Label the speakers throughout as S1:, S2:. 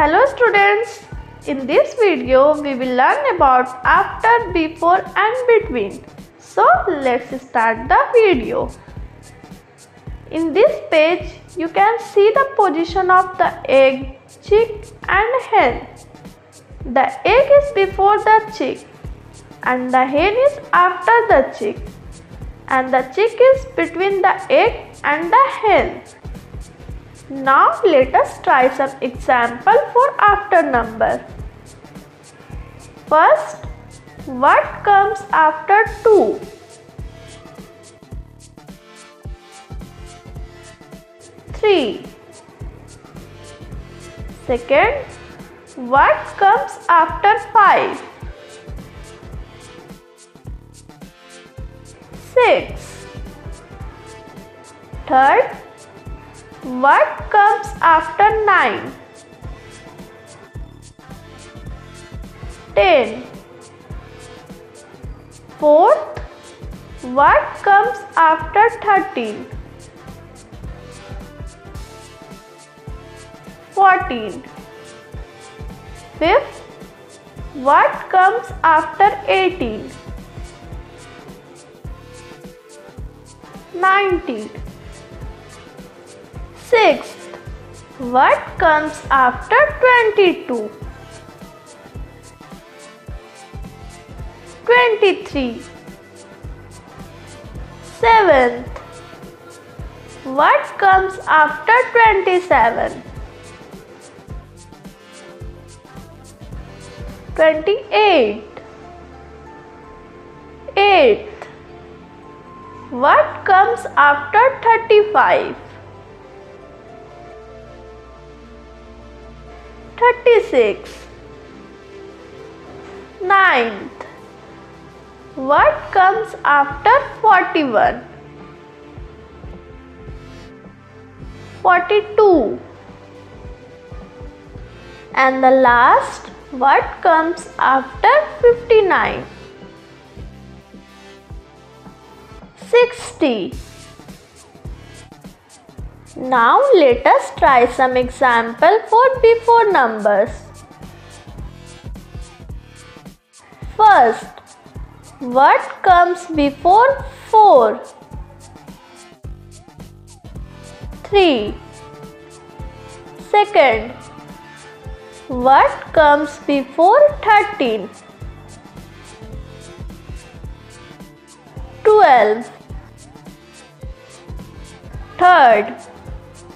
S1: Hello students, in this video we will learn about after, before and between. So let's start the video. In this page you can see the position of the egg, chick and hen. The egg is before the chick and the hen is after the chick and the chick is between the egg and the hen. Now let us try some example for after number. First, what comes after 2? Three. Second, what comes after 5? 6. Third, what comes after 9? 10. Fourth, what comes after 13? 14. Fifth, what comes after 18? 90. Sixth, what comes after 22? 23. Seventh, what comes after 27? 28. Eighth, what comes after 35? 36. Ninth. What comes after 41? 42. And the last, what comes after 59? 60. Now let us try some example for before numbers. First, what comes before 4? 3. Second, what comes before 13? 12. Third,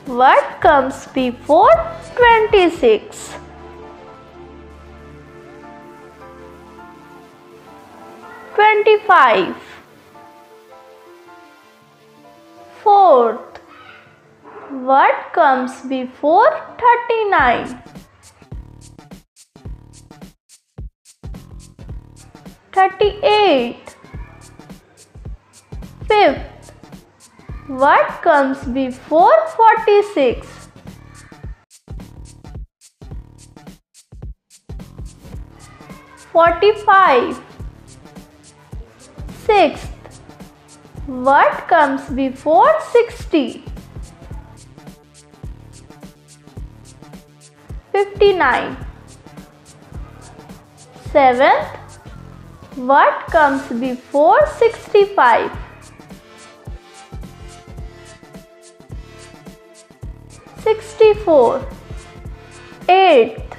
S1: what comes before 26? 25. Fourth, what comes before 39? 38. What comes before 46? 45. Sixth, what comes before 60? 59. Seventh, what comes before 65? 64. Eighth,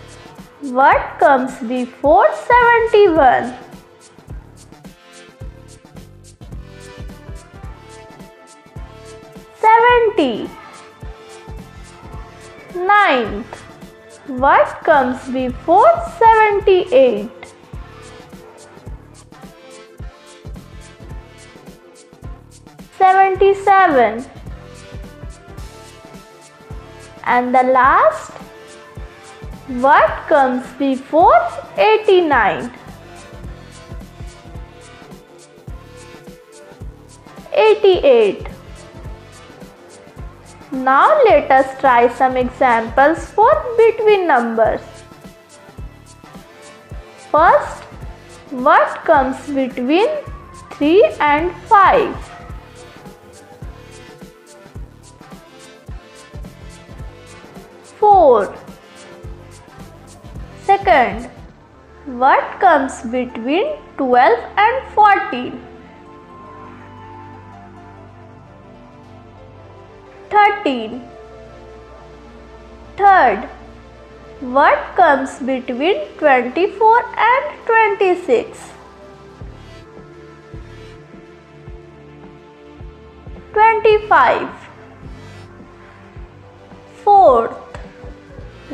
S1: what comes before 71? 70. Ninth, what comes before 78? 77. And the last, what comes before 89? 88. Now let us try some examples for between numbers. First, what comes between 3 and 5? 4 Second, what comes between 12 and 14? Thirteen. Third, what comes between 24 and 26? 25. Fourth,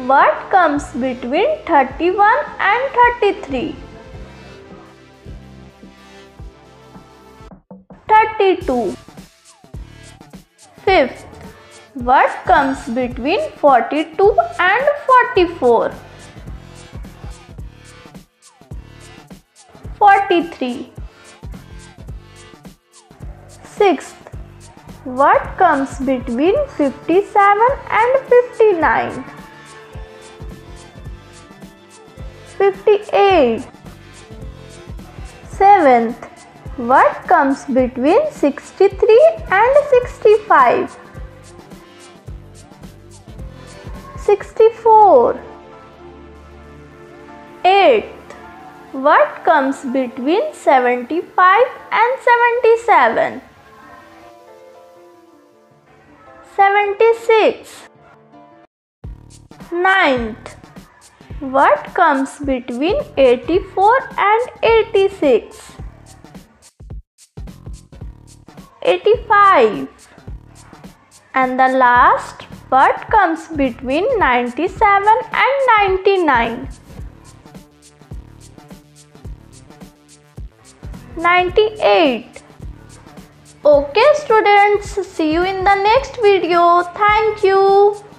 S1: what comes between 31 and 33? 32. Fifth, what comes between 42 and 44? 43. Sixth, what comes between 57 and 59? 58. Seventh, what comes between 63 and 65? 64. Eighth, what comes between 75 and 77? 76. Ninth, what comes between 84 and 86? 85. And the last, what comes between 97 and 99? 98. Okay students, see you in the next video. Thank you.